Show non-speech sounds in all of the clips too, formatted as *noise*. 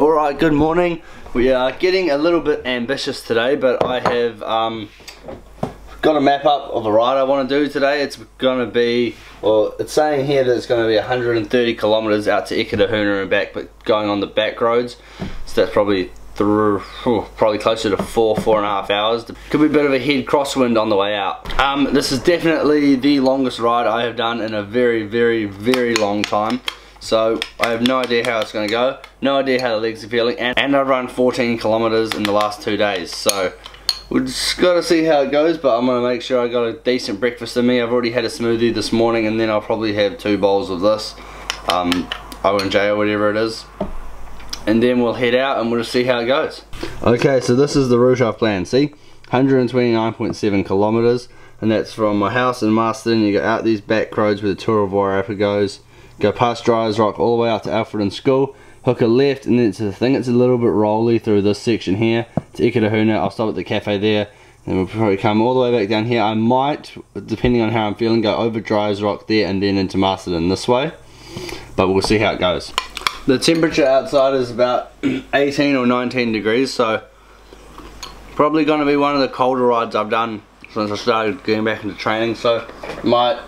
*laughs* Alright, good morning. We are getting a little bit ambitious today, but I have um, got a map up of a ride I want to do today. It's going to be, well, it's saying here that it's going to be 130 kilometers out to Eketahuna and back, but going on the back roads. So that's probably through, probably closer to four, four and a half hours. Could be a bit of a head crosswind on the way out. Um, this is definitely the longest ride I have done in a very, very, very long time. So I have no idea how it's going to go, no idea how the legs are feeling, and, and I've run 14 kilometers in the last two days. So we just got to see how it goes, but I'm going to make sure I got a decent breakfast in me. I've already had a smoothie this morning, and then I'll probably have two bowls of this, um, O&J or whatever it is. And then we'll head out and we'll just see how it goes. Okay, so this is the route I've planned. See, 129.7 kilometers, and that's from my house in Masterton. You go out these back roads where the Tour of Wairarapa goes go past Dreyers Rock all the way out to Alfredton School, hook a left and then it's a thing it's a little bit rolly through this section here to Eketahuna. I'll stop at the cafe there and we'll probably come all the way back down here. I might, depending on how I'm feeling, go over Dreyers Rock there and then into Masterton this way. But we'll see how it goes. The temperature outside is about *clears throat* 18 or 19 degrees so probably going to be one of the colder rides I've done since I started getting back into training so might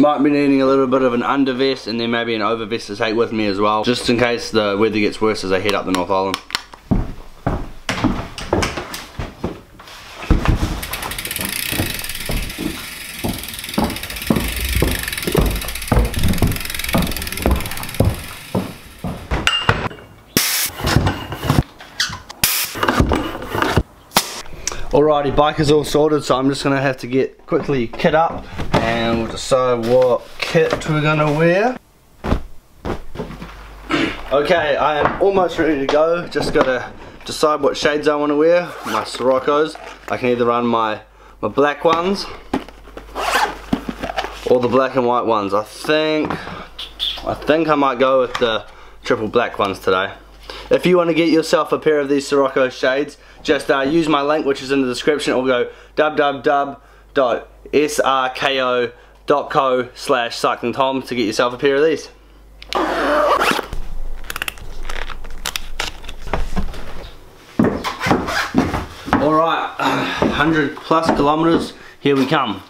might be needing a little bit of an undervest and then maybe an overvest to take with me as well, just in case the weather gets worse as I head up the North Island. Bike is all sorted, so I'm just gonna have to get quickly kit up and we'll decide what kit we're gonna wear. Okay, I am almost ready to go. Just gotta decide what shades I want to wear. My Sirokos. I can either run my my black ones or the black and white ones. I think I think I might go with the triple black ones today. If you want to get yourself a pair of these Siroko shades, just uh, use my link which is in the description or go www.srko.co slash cyclingtom to get yourself a pair of these. Alright, 100 *sighs* plus kilometers, here we come.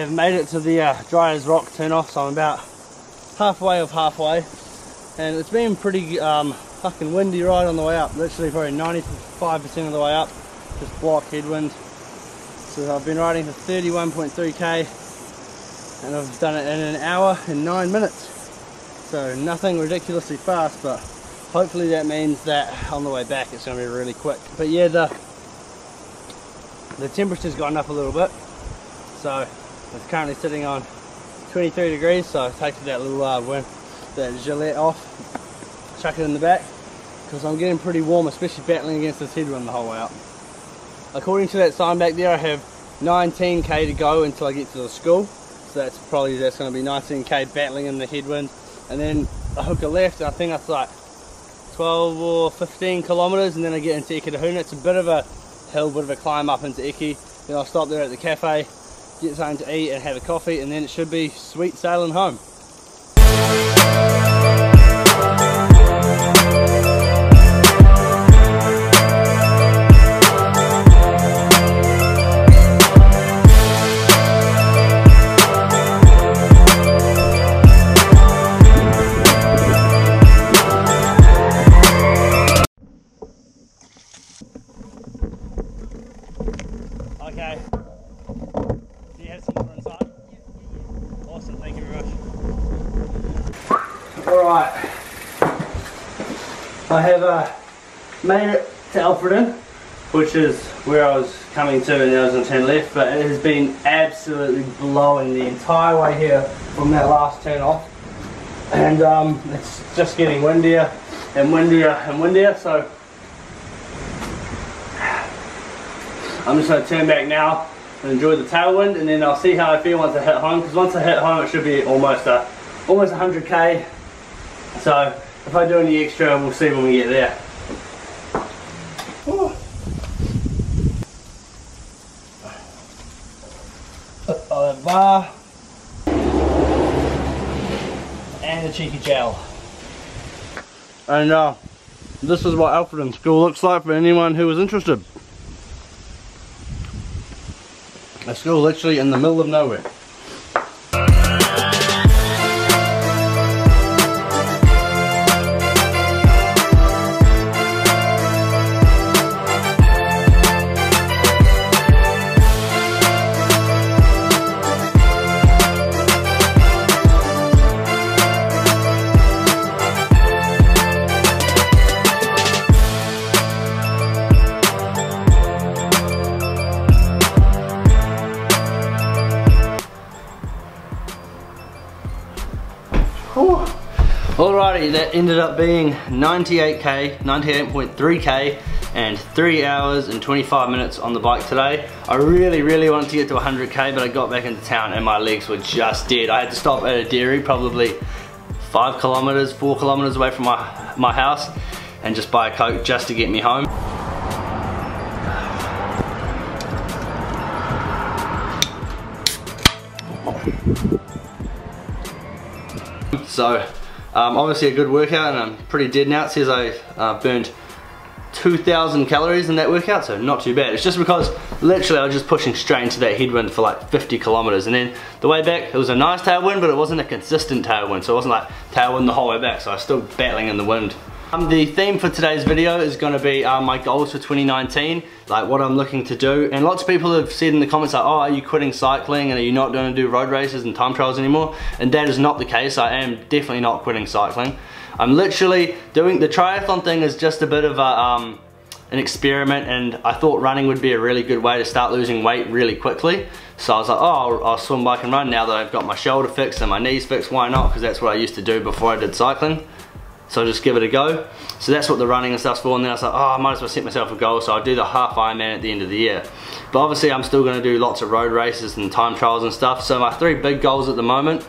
Have made it to the uh, Dreyers Rock turn off, so I'm about halfway of halfway. And it's been pretty um, fucking windy right on the way up, literally probably 95% of the way up, just block headwind. So I've been riding for 31.3k and I've done it in an hour and nine minutes. So nothing ridiculously fast, but hopefully that means that on the way back it's going to be really quick. But yeah, the the temperature's gone up a little bit, so it's currently sitting on 23 degrees, so I take that little uh, wind, that gilet off, chuck it in the back, because I'm getting pretty warm, especially battling against this headwind the whole way up. According to that sign back there, I have 19k to go until I get to the school. So that's probably that's going to be 19k battling in the headwind, and then I hook a left, and I think that's like 12 or 15 kilometers, and then I get into Eketahuna. It's a bit of a hill, bit of a climb up into Eki. Then I'll stop there at the cafe, get something to eat and have a coffee and then it should be sweet sailing home. Alright, I have uh, made it to Alfredton, which is where I was coming to and I was to turn left, but it has been absolutely blowing the entire way here from that last turn off. and um, it's just getting windier and windier and windier so I'm just going to turn back now and enjoy the tailwind and then I'll see how I feel once I hit home because once I hit home it should be almost a almost 100k so if I do any extra we'll see when we get there. Oh, that bar and a cheeky gel. And uh, this is what Alfredton School looks like for anyone who is interested. A school literally in the middle of nowhere That ended up being 98k, 98.3k and 3 hours and 25 minutes on the bike today. I really, really wanted to get to 100k but I got back into town and my legs were just dead. I had to stop at a dairy probably 5 kilometers, 4 kilometers away from my, my house and just buy a Coke just to get me home. So um, obviously a good workout and I'm pretty dead now. It says I uh, burned 2,000 calories in that workout, so not too bad. It's just because literally I was just pushing straight into that headwind for like 50 kilometers. And then the way back, it was a nice tailwind, but it wasn't a consistent tailwind. So it wasn't like tailwind the whole way back. So I was still battling in the wind. Um, the theme for today's video is going to be uh, my goals for 2019, like what I'm looking to do. And lots of people have said in the comments like, oh, are you quitting cycling and are you not going to do road races and time trials anymore? And that is not the case. I am definitely not quitting cycling. I'm literally doing, the triathlon thing is just a bit of a, um, an experiment and I thought running would be a really good way to start losing weight really quickly. So I was like, oh, I'll, I'll swim, bike and run now that I've got my shoulder fixed and my knees fixed, why not? Because that's what I used to do before I did cycling. So I just give it a go. So that's what the running and stuff's for. And then I was like, oh, I might as well set myself a goal. So I'll do the half Ironman at the end of the year. But obviously I'm still gonna do lots of road races and time trials and stuff. So my three big goals at the moment,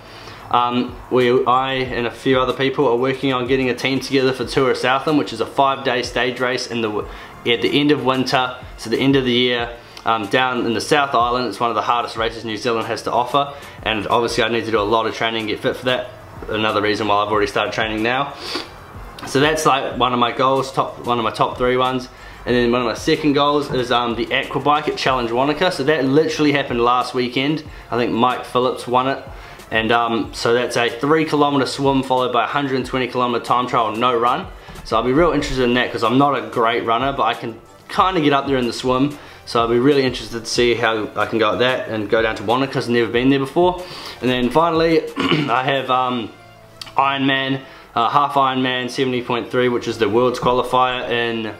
um, we, I and a few other people are working on getting a team together for Tour of Southland, which is a five day stage race in the, at the end of winter, so the end of the year. Um, down in the South Island, it's one of the hardest races New Zealand has to offer. And obviously I need to do a lot of training and get fit for that. Another reason why I've already started training now. So that's like one of my goals, top one of my top three ones. And then one of my second goals is um, the Aquabike at Challenge Wanaka. So that literally happened last weekend. I think Mike Phillips won it. And um, so that's a three kilometer swim followed by 120 kilometer time trial, no run. So I'll be real interested in that because I'm not a great runner, but I can kind of get up there in the swim. So I'll be really interested to see how I can go at that and go down to Wanaka I've never been there before. And then finally, *clears throat* I have um, Ironman uh, half Ironman 70.3 which is the world's qualifier in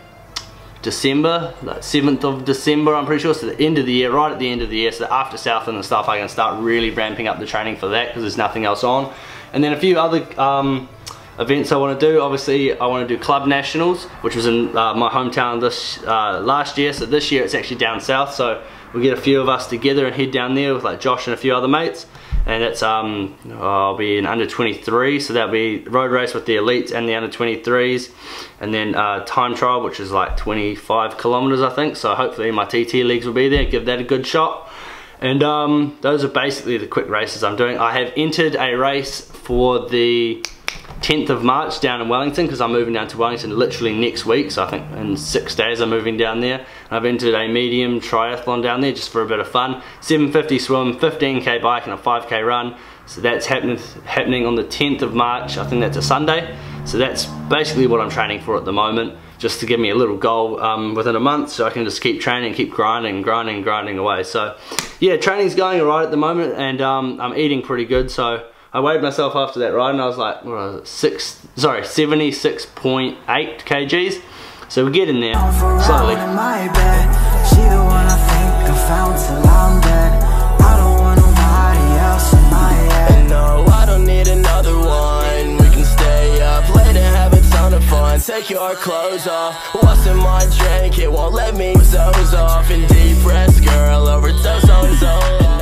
December, like 7th of December I'm pretty sure, so the end of the year, right at the end of the year, so after Southland and the stuff I can start really ramping up the training for that because there's nothing else on. And then a few other um, events I want to do, obviously I want to do Club Nationals, which was in uh, my hometown this uh, last year, so this year it's actually down south, so we'll get a few of us together and head down there with like Josh and a few other mates and it's um I'll be in under 23 so that'll be road race with the elites and the under 23s and then uh, time trial which is like 25 kilometers I think. So hopefully my TT legs will be there give that a good shot. And um, those are basically the quick races I'm doing. I have entered a race for the 10th of March down in Wellington because I'm moving down to Wellington literally next week so I think in six days I'm moving down there. I've entered a medium triathlon down there just for a bit of fun. 750 swim 15k bike and a 5k run. So that's happening happening on the 10th of March. I think that's a Sunday. So that's basically what I'm training for at the moment just to give me a little goal um, within a month so I can just keep training keep grinding grinding grinding away. So yeah training's going alright at the moment and um, I'm eating pretty good so I weighed myself after that ride and I was like, what was it, six, sorry, 76.8 kgs. So we're getting there, slowly. No, I don't need another one. Take your clothes off. What's in my drink, it won't let me doze off. In deep rest, girl, overdose on zone